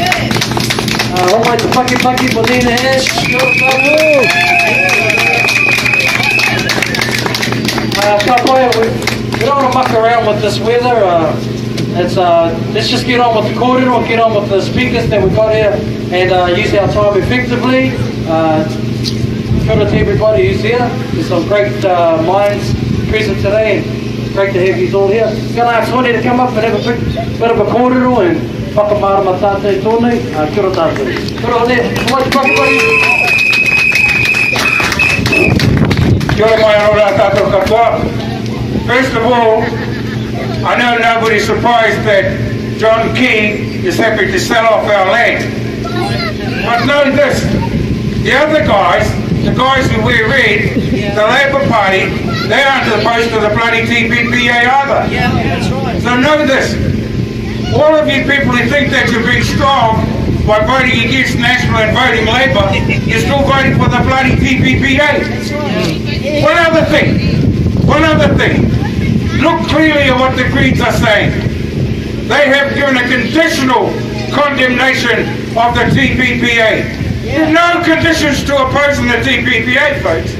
Uh, all my te paki paki mo dina e. Uh, Kapoya, we, don't want to muck around with this weather. Uh, it's, uh, let's just get on with the kōrero, get on with the speakers that we've got here, and uh, use our time effectively. Uh, Kia to everybody who's here. There's some great uh, minds present today, great to have you all here. I ask Tony to come up and have a big, bit of a kōrero and whakamārama tātou tōnei? Kia ora. Kia ora ne, mai te. Kia ora mai anō tātou katoa. First of all, I know nobody's surprised that John Key is happy to sell off our land. But know this, the other guys, the guys who we read, the Labour Party, they aren't opposed to the bloody TPPA either. Yeah, that's right. So know this, all of you people who think that you're being strong by voting against National and voting Labour, you're still voting for the bloody TPPA. One other thing, one other thing. Look clearly at what the Greens are saying. They have given a conditional condemnation of the TPPA. Are no conditions to opposing the TPPA, folks.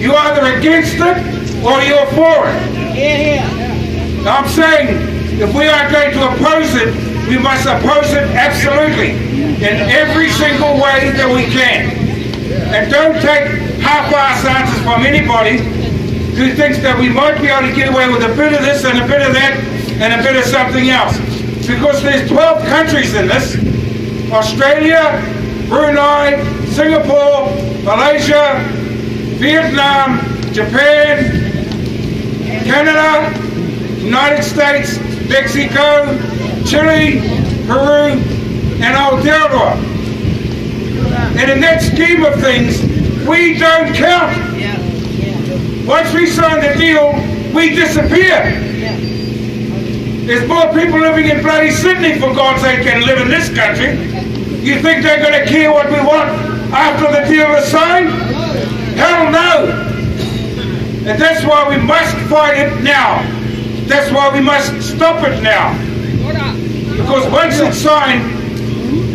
You're either against it or you're for it. Yeah, yeah. I'm saying if we are going to oppose it, we must oppose it absolutely in every single way that we can. And don't take half-ass answers from anybody who thinks that we might be able to get away with a bit of this and a bit of that and a bit of something else. Because there's 12 countries in this. Australia, Brunei, Singapore, Malaysia, Vietnam, Japan, Canada, United States, Mexico, Chile, Peru, and Aotearoa. And in that scheme of things, we don't count. Once we sign the deal, we disappear. There's more people living in bloody Sydney, for God's sake, than live in this country. You think they're going to care what we want after the deal is signed? Hell no! And that's why we must fight it now. That's why we must stop it now. Because once it's signed,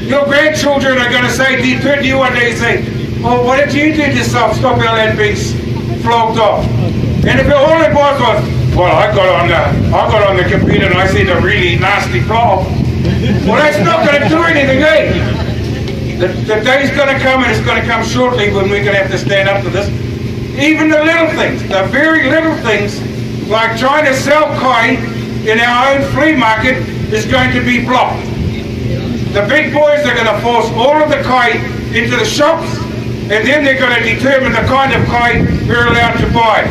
your grandchildren are going to say turn to you and say, oh, what did you do to yourself? Stop our land being flogged off. And if all it was was, well, I got on the, I got on the computer and I see the really nasty blog. Well, that's not going to do anything, eh? The, the day's going to come, and it's going to come shortly when we're going to have to stand up to this. Even the little things, the very little things, like trying to sell kai in our own flea market, is going to be blocked. The big boys are going to force all of the kai into the shops, and then they're going to determine the kind of kai we're allowed to buy.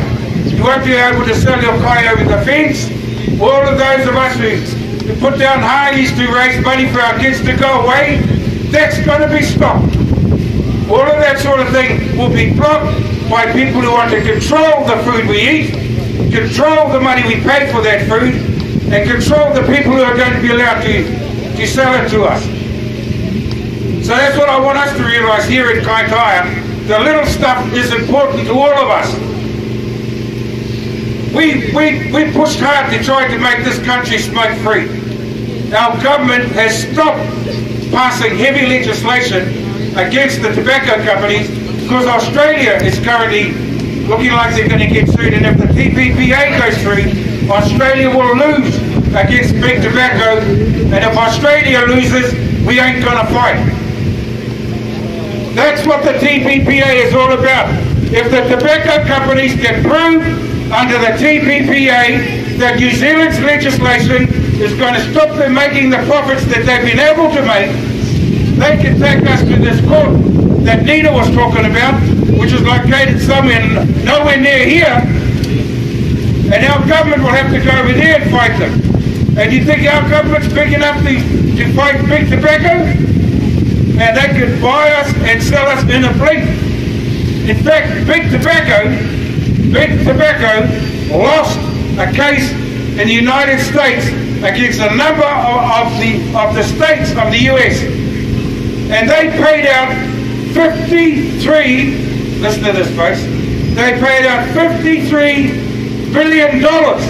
You won't be able to sell your kai over the fence. All of those of us who put down hāngīs to raise money for our kids to go away, that's going to be stopped. All of that sort of thing will be blocked by people who want to control the food we eat, control the money we pay for that food, and control the people who are going to be allowed to, to sell it to us. So that's what I want us to realise here in Kaitaia. The little stuff is important to all of us. We, we, we pushed hard to try to make this country smoke free. Our government has stopped passing heavy legislation against the tobacco companies because Australia is currently looking like they're going to get sued and if the TPPA goes through, Australia will lose against big tobacco and if Australia loses, we ain't going to fight. That's what the TPPA is all about. If the tobacco companies can prove under the TPPA that New Zealand's legislation is going to stop them making the profits that they've been able to make, they can take us to this court that Nina was talking about, which is located somewhere nowhere near here, and our government will have to go over there and fight them. And you think our government's big enough to, to fight big tobacco? And they could buy us and sell us in a blink. In fact, big tobacco, big tobacco lost a case in the United States against a number of, of the of the states of the U.S. And they paid out 53. Listen to this, folks. They paid out 53 billion dollars,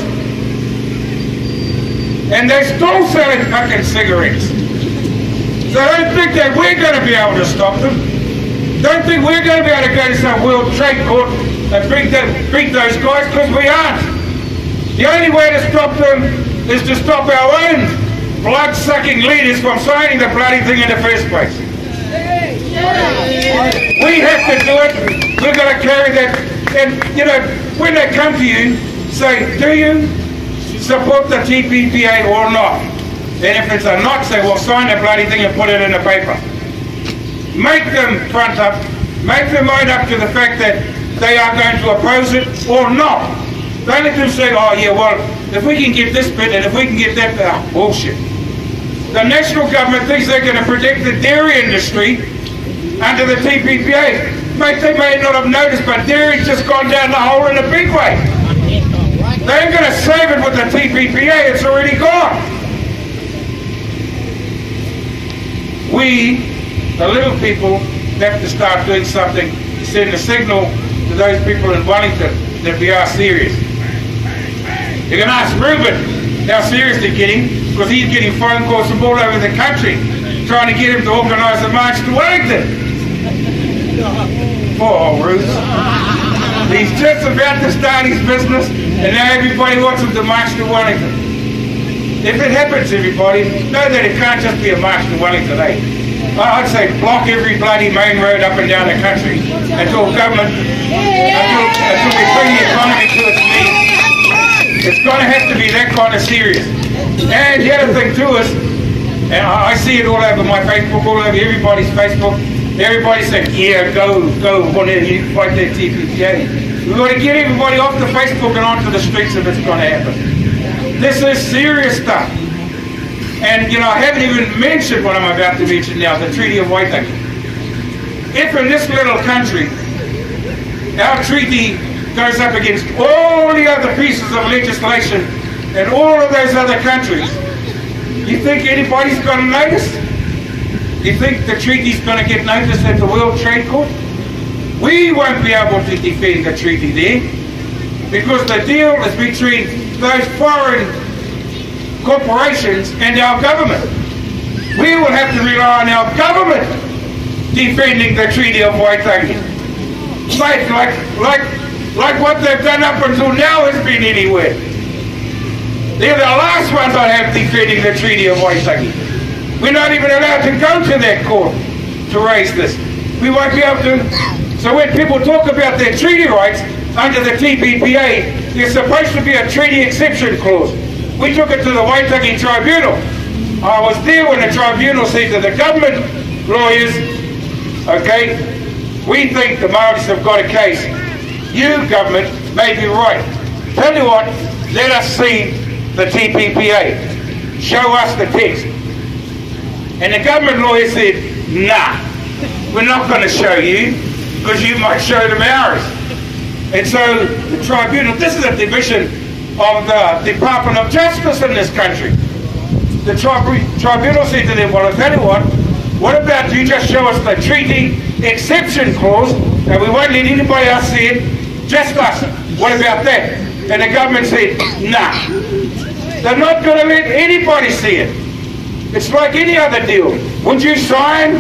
and they're still selling fucking cigarettes. So don't think that we're going to be able to stop them. Don't think we're going to be able to go to some World Trade Court and beat, them, beat those guys because we aren't. The only way to stop them is to stop our own blood-sucking leaders from signing the bloody thing in the first place. We have to do it. We're going to carry that. And, you know, when they come to you, say, do you support the TPPA or not? And if it's a not, say, well, sign the bloody thing and put it in the paper. Make them front up. Make them mind up to the fact that they are going to oppose it or not. Don't let them say, oh, yeah, well, if we can get this bit and if we can get that, oh, bullshit. The national government thinks they're going to protect the dairy industry under the TPPA. Mate, they may not have noticed, but dairy's just gone down the hole in a big way. They ain't going to save it with the TPPA. It's already gone. We, the little people, have to start doing something to send a signal to those people in Wellington that we are serious. You can ask Reuben how serious they're getting, because he's getting phone calls from all over the country trying to get him to organise a march to Wellington. Poor Ruth. He's just about to start his business, and now everybody wants him to march to Wellington. If it happens, everybody, know that it can't just be a march to Wellington, eh? I'd say block every bloody main road up and down the country until government, until, until we bring the economy to its knees. It's going to have to be that kind of serious. And the other thing too is, and I see it all over my Facebook, all over everybody's Facebook, everybody's saying, yeah, go, go, want to fight that TPPA. We've got to get everybody off the Facebook and onto the streets if it's going to happen. This is serious stuff. And, you know, I haven't even mentioned what I'm about to mention now, the Treaty of Waitangi. If in this little country, our treaty goes up against all the other pieces of legislation in all of those other countries, you think anybody's going to notice? You think the treaty's going to get noticed at the World Trade Court? We won't be able to defend the treaty there because the deal is between those foreign corporations and our government. We will have to rely on our government defending the Treaty of Waitangi. Like, like, like, like what they've done up until now has been anywhere. They're the last ones I have defending the Treaty of Waitangi. We're not even allowed to go to that court to raise this. We won't be able to. So when people talk about their treaty rights under the TPPA, there's supposed to be a treaty exception clause. We took it to the Waitangi Tribunal. I was there when the tribunal said to the government lawyers, okay, we think the Maoris have got a case. You, government, may be right. Tell you what, let us see the TPPA. Show us the text. And the government lawyer said, nah, we're not going to show you because you might show them ours. And so the tribunal, this is a division of the Department of Justice in this country. The tri- tribunal said to them, well, I'll tell you what, what about you just show us the treaty exception clause and we won't let anybody else see it, just us. What about that? And the government said, nah. They're not going to let anybody see it. It's like any other deal. Would you sign?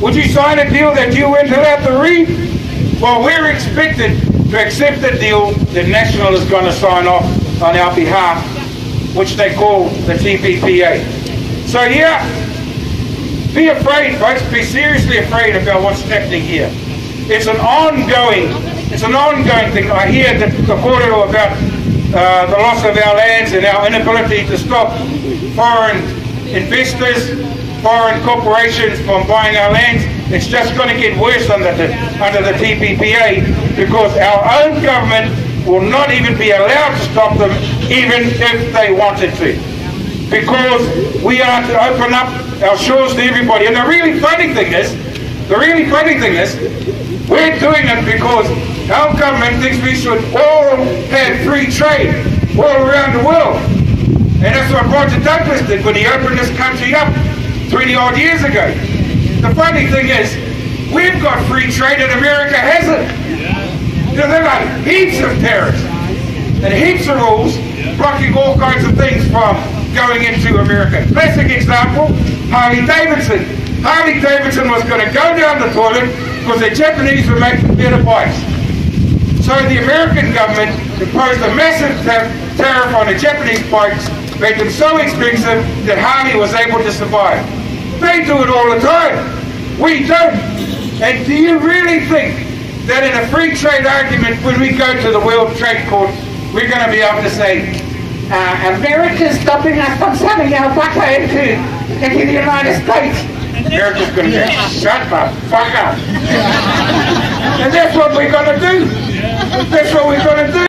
Would you sign a deal that you weren't allowed to read? Well, we're expected to accept the deal that National is going to sign off on our behalf, which they call the TPPA. So yeah, be afraid, folks. Be seriously afraid about what's happening here. It's an ongoing, it's an ongoing thing. I hear the, the kōrero about uh, the loss of our lands and our inability to stop foreign investors, foreign corporations from buying our lands. It's just going to get worse under the, under the TPPA because our own government will not even be allowed to stop them even if they wanted to. Because we are to open up our shores to everybody. And the really funny thing is, the really funny thing is, we're doing it because our government thinks we should all have free trade all around the world. And that's what Roger Douglas did when he opened this country up 20 odd years ago. The funny thing is, we've got free trade and America hasn't. You know, they've got heaps of tariffs and heaps of rules blocking all kinds of things from going into America. Classic example, Harley Davidson. Harley Davidson was going to go down the toilet because the Japanese were making better bikes. So the American government imposed a massive tariff on the Japanese bikes, made them so expensive that Harley was able to survive. They do it all the time. We don't. And do you really think that in a free trade argument, when we go to the World Trade Court, we're going to be able to say, uh, America's stopping us from selling our butter into, into the United States? America's going to go, shut the fuck up. and that's what we're going to do. That's what we're going to do.